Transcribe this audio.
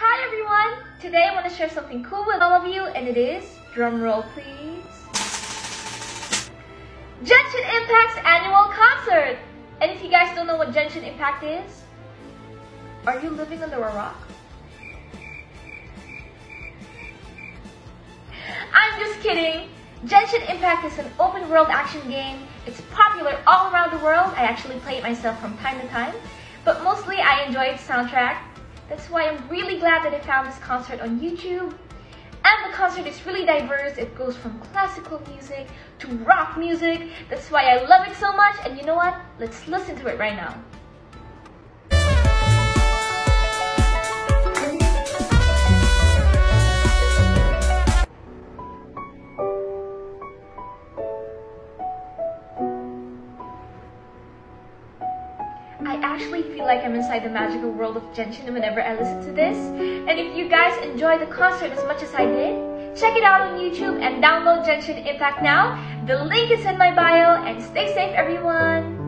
Hi everyone! Today I want to share something cool with all of you and it is, drum roll please, Genshin Impact's annual concert! And if you guys don't know what Genshin Impact is, are you living under a rock? I'm just kidding! Genshin Impact is an open world action game. It's popular all around the world. I actually play it myself from time to time. But mostly I enjoy its soundtrack. That's why I'm really glad that I found this concert on YouTube. And the concert is really diverse. It goes from classical music to rock music. That's why I love it so much. And you know what? Let's listen to it right now. I actually feel like I'm inside the magical world of Genshin whenever I listen to this. And if you guys enjoy the concert as much as I did, check it out on YouTube and download Genshin Impact now. The link is in my bio and stay safe everyone!